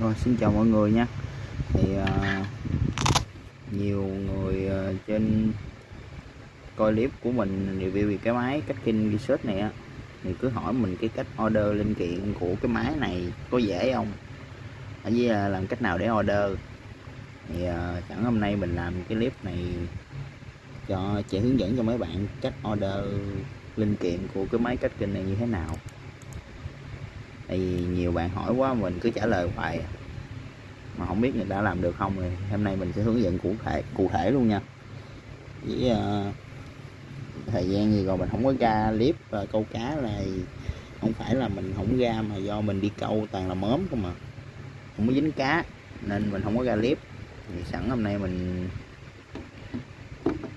Rồi xin chào mọi người nha. Thì uh, nhiều người uh, trên coi clip của mình review về cái máy cách kinh research này á thì cứ hỏi mình cái cách order linh kiện của cái máy này có dễ không? Ở với là làm cách nào để order? Thì uh, chẳng hôm nay mình làm cái clip này cho chỉ hướng dẫn cho mấy bạn cách order linh kiện của cái máy cách kinh này như thế nào tại vì nhiều bạn hỏi quá mình cứ trả lời hoài à. mà không biết người ta làm được không thì hôm nay mình sẽ hướng dẫn cụ thể cụ thể luôn nha. Với uh, ờ, thời gian gì rồi mình không có ra clip uh, câu cá này. Không phải là mình không ra mà do mình đi câu toàn là mớm không mà không có dính cá nên mình không có ra clip. Thì sẵn hôm nay mình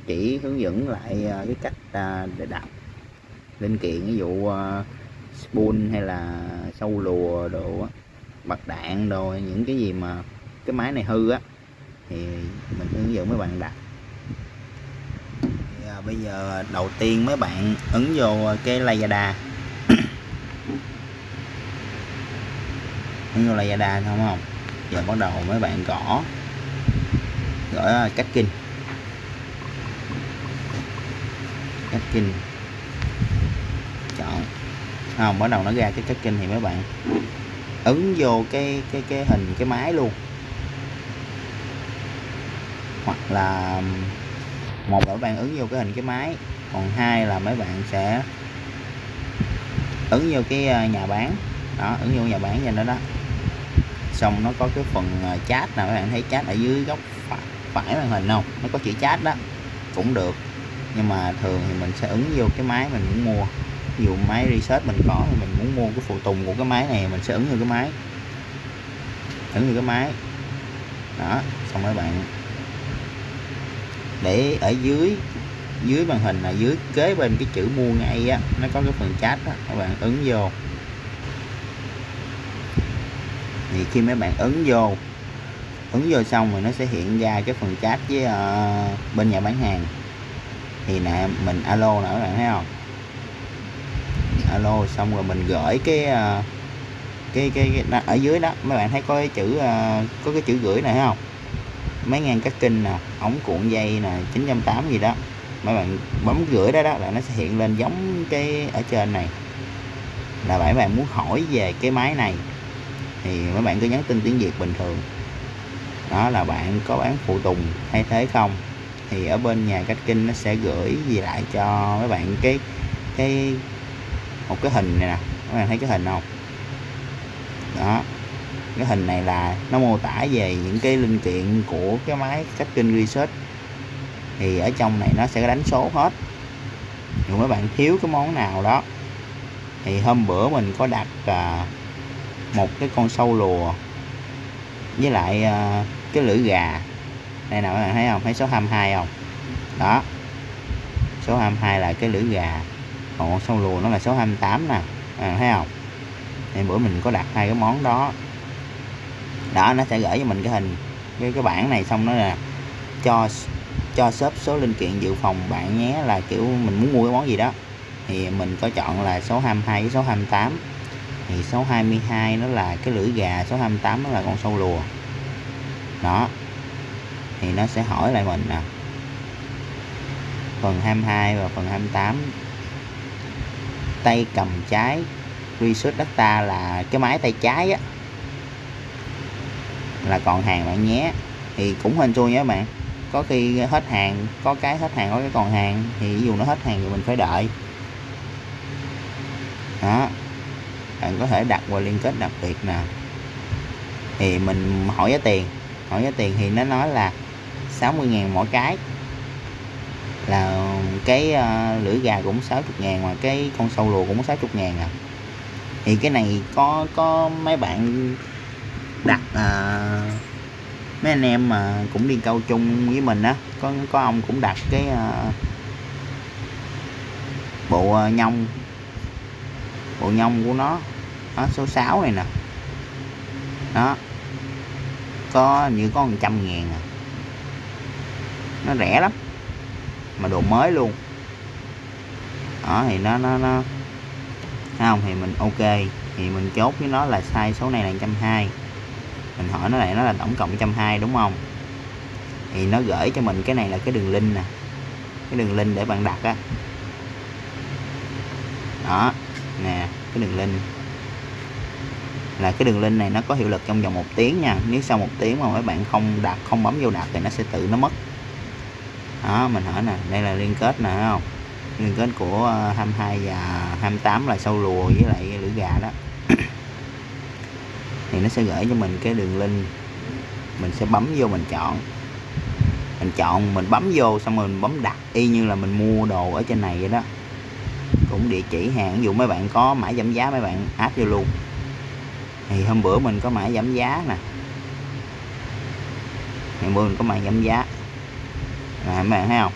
chỉ hướng dẫn lại uh, cái cách uh, để đặt linh kiện. Ví dụ uh, spoon hay là sâu lùa đồ á bật đạn đồ những cái gì mà cái máy này hư á thì mình hướng dẫn mấy bạn đặt. Thì, à, bây giờ đầu tiên mấy bạn ấn vô cái layada ấn vô layada không không? Giờ bắt đầu mấy bạn gõ gõ cách kinh. Cách kinh không bắt đầu nó ra cái tracking thì mấy bạn ứng vô cái cái cái hình cái máy luôn. Hoặc là một là mấy bạn ứng vô cái hình cái máy còn hai là mấy bạn sẽ ứng vô cái à, nhà bán. Đó ứng vô nhà bán cho nó đó. Xong nó có cái phần à, chat nào mấy bạn thấy chat ở dưới góc phải, phải màn hình không? Nó có chữ chat đó cũng được. Nhưng mà thường thì mình sẽ ứng vô cái máy mình muốn mua nhiều máy research mình có thì mình muốn mua cái phụ tùng của cái máy này mình sẽ ứng vào cái máy. Ứng như cái máy. Đó xong mấy bạn. Để ở dưới dưới màn hình là dưới kế bên cái chữ mua ngay á nó có cái phần chat đó các bạn ứng vô. Thì khi mấy bạn ấn vô ấn vô xong rồi nó sẽ hiện ra cái phần chat với uh, bên nhà bán hàng. Thì nè mình alo nè các bạn thấy không? Alo xong rồi mình gửi cái à, cái cái, cái đó, ở dưới đó. Mấy bạn thấy có cái chữ à, có cái chữ gửi này không? Mấy ngàn các kinh nè ống cuộn dây nè 980 gì đó. Mấy bạn bấm gửi đó đó là nó sẽ hiện lên giống cái ở trên này. Là bảy bạn muốn hỏi về cái máy này thì mấy bạn cứ nhắn tin tiếng Việt bình thường. Đó là bạn có bán phụ tùng thay thế không? Thì ở bên nhà cách kinh nó sẽ gửi gì lại cho mấy bạn cái cái một cái hình này nè. Các bạn thấy cái hình không? Đó. Cái hình này là nó mô tả về những cái linh kiện của cái máy cách kinh research thì ở trong này nó sẽ đánh số hết. Nếu mấy bạn thiếu cái món nào đó thì hôm bữa mình có đặt à, một cái con sâu lùa với lại à, cái lưỡi gà. Đây nào các bạn thấy không? Thấy số 22 không? Đó. Số 22 là cái lưỡi gà còn con sâu lùa nó là số 28 nè. À, thấy không? Thì bữa mình có đặt hai cái món đó. Đó nó sẽ gửi cho mình cái hình cái cái bảng này xong nó là cho cho shop số linh kiện dự phòng bạn nhé là kiểu mình muốn mua cái món gì đó. Thì mình có chọn là số 22 với số 28 thì số 22 nó là cái lưỡi gà số 28 nó là con sâu lùa. Đó. Thì nó sẽ hỏi lại mình nè. Phần 22 và phần 28 tay cầm trái resort đất ta là cái máy tay trái á, là còn hàng bạn nhé. Thì cũng hên xui nhé các bạn, có khi hết hàng, có cái hết hàng, có cái còn hàng, thì ví dụ nó hết hàng thì mình phải đợi. Đó, bạn có thể đặt qua liên kết đặc biệt nè. Thì mình hỏi giá tiền, hỏi giá tiền thì nó nói là 60.000 mỗi cái, là cái uh, lưỡi gà cũng 60 ngàn mà cái con sâu lùa cũng 60 ngàn à. Thì cái này có có mấy bạn đặt uh, mấy anh em mà uh, cũng đi câu chung với mình á có có ông cũng đặt cái uh, bộ uh, nhông bộ nhông của nó đó, số 6 này nè. Đó. Có như có 100 ngàn à. Nó rẻ lắm mà đồ mới luôn. Đó, thì nó nó nó. Không, thì mình ok. Thì mình chốt với nó là size số này là 120 hỏi nó lại nó là tổng cộng 120 đúng không? Thì nó gửi cho mình cái này là cái đường link nè. Cái đường link để bạn đặt á. Đó, nè, cái đường link. Là cái đường link này nó có hiệu lực trong vòng một tiếng nha. Nếu sau một tiếng mà mấy bạn không đặt, không bấm vô đặt thì nó sẽ tự nó mất đó, mình hỏi nè, đây là liên kết nè, thấy không? Liên kết của ờ, 22 và 28 là sâu lùa với lại lưỡi gà đó. Thì nó sẽ gửi cho mình cái đường link. Mình sẽ bấm vô mình chọn. Mình chọn, mình bấm vô xong rồi mình bấm đặt, y như là mình mua đồ ở trên này vậy đó. Cũng địa chỉ hàng, ví dụ mấy bạn có mã giảm giá, mấy bạn áp vô luôn. Thì hôm bữa mình có mã giảm giá nè. Hôm bữa mình có mã giảm giá mà các bạn thấy không?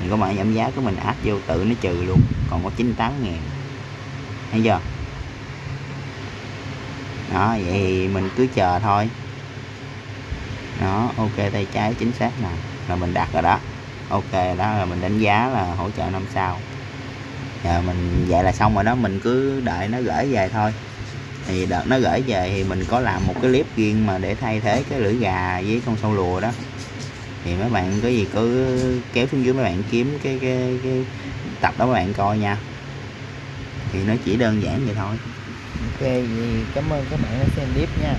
Mình có mã giảm giá của mình áp vô tự nó trừ luôn, còn có 98 ngàn. Thấy chưa? Đó, vậy thì mình cứ chờ thôi. Đó, ok, tay trái chính xác nè, là mình đặt rồi đó. Ok, đó là mình đánh giá là hỗ trợ năm sao. Giờ mình vậy là xong rồi đó, mình cứ đợi nó gửi về thôi. Thì đợt nó gửi về thì mình có làm một cái clip riêng mà để thay thế cái lưỡi gà với con sâu lùa đó thì mấy bạn có gì cứ kéo xuống dưới mấy bạn kiếm cái cái, cái tập đó mấy bạn coi nha. Thì nó chỉ đơn giản vậy thôi. Ok vậy cảm ơn các bạn đã xem clip nha.